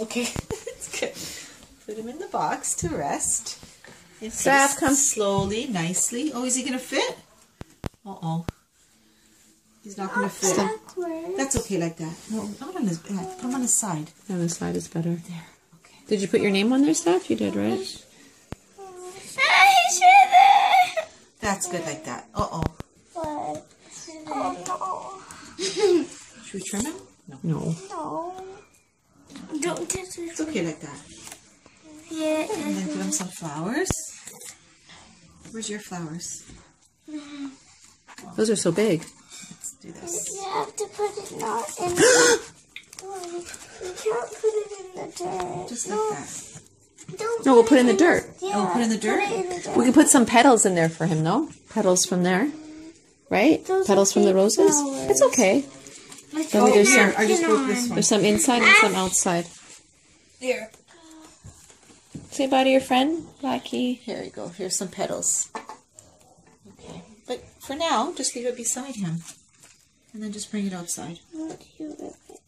Okay, it's good. Put him in the box to rest. And Steph, place come. slowly, nicely. Oh, is he gonna fit? Uh oh. He's not gonna fit. Backwards. That's okay like that. No, not on his back. Put him on his side. On the side is better. There. Okay. Did you put your name on there, Steph? You did, right? I shouldn't. That's good like that. Uh oh. But, oh no. Should we trim him? No. No. no. No. Don't touch It's okay like that. Yeah. And then give him some flowers. Where's your flowers? Those are so big. Let's do this. You have to put it not in the... You can't put it in the dirt. Just like that. Don't No, we'll put it in the dirt. Yeah, Oh, put in the dirt? Put it in the dirt. We can put some petals in there for him, no? Petals from there. Right? Those petals from the roses? flowers. It's okay. Like Then there's some- I just broke this one. There's some inside and some ah! outside. Here. Say bye to your friend, Blackie. Here you go. Here's some petals. Okay. But for now, just leave it beside him. And then just bring it outside. How do you rip it?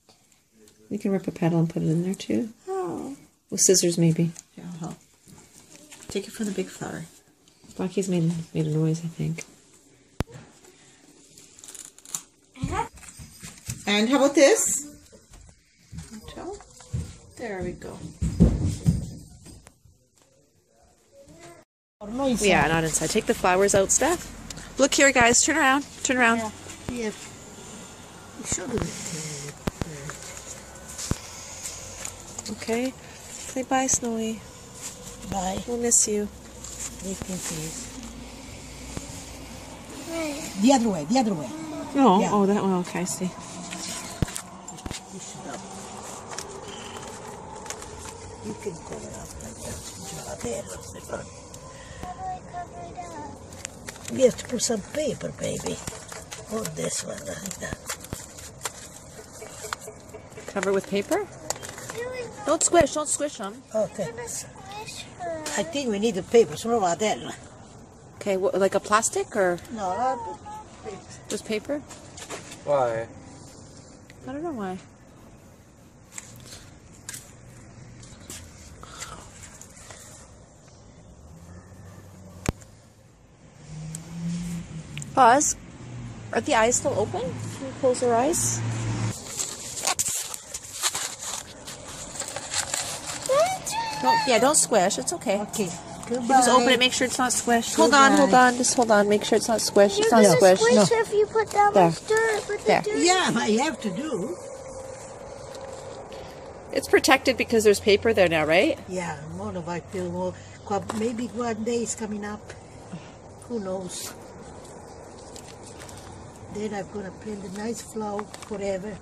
You can rip a petal and put it in there too. Oh. With scissors, maybe. Here, I'll help. Take it from the big flower. Blackie's made made a noise, I think. And how about this? There we go. Yeah, not inside. Take the flowers out, Steph. Look here, guys. Turn around. Turn around. Yeah. You shouldn't. Okay. Say bye, Snowy. Bye. We'll miss you. Lift him, please. The other way, the other way. Oh, Yeah. oh, that one. Okay, I see. Push it up. You can cover it up like that. Ja, there. How do I cover it up? You have to put some paper, baby. On this one, like that. Cover with paper. Don't squish. Don't squish them. Okay. gonna squish her. I think we need the paper, solo la that. Okay, wh- like a plastic or No, uh, just paper? Why? I don't know why. Pause. Are the eyes still open? Can you close your eyes? Don't, yeah, don't squish. It's okay. okay. Goodbye. Just open it, make sure it's not squished. Hold on, hold on. Just hold on. Make sure it's not squished. You're It's not squished. squish No. if you put that There. much dirt. Put the dirt. Yeah, I have to do. It's protected because there's paper there now, right? Yeah, more of I feel more. Maybe one day is coming up. Who knows? Then I'm gonna plant a nice flower forever.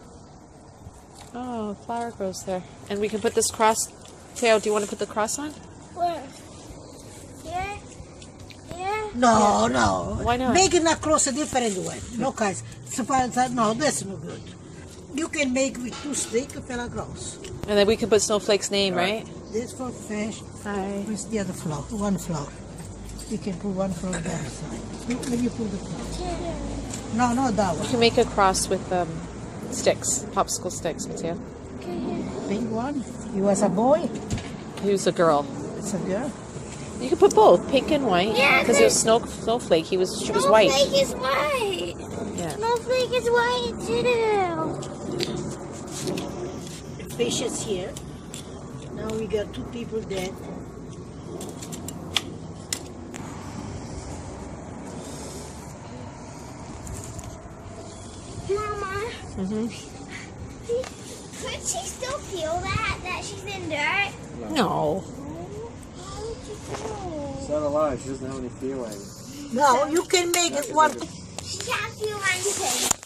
Oh, flower grows there. And we can put this cross. Teo, do you want to put the cross on? Where? Here? Here? No, no. Why not? Make it across a different way. No, guys. Suppose that no, that's no good. You can make with two sticks a fell across. And then we can put Snowflake's name, right? This for fish. Hi. Where's the other flower? One flower. You can put one from the other side. You- When you put the flower. No, no, that one. You can make a cross with um, sticks, popsicle sticks, Mateo. Okay, pink one. You was a boy. He was a girl. It's a girl. You can put both, pink and white. Yeah, Because it was snow, Snowflake. He was. She was white. Snowflake is white. Yeah. Snowflake is white too. The fish is here. Now we got two people dead. Mama. Mhm. Could she still feel that? That she's in dirt? No. How would you know? She's not alive. She doesn't have any feelings. No, you can make it one. She can't feel anything.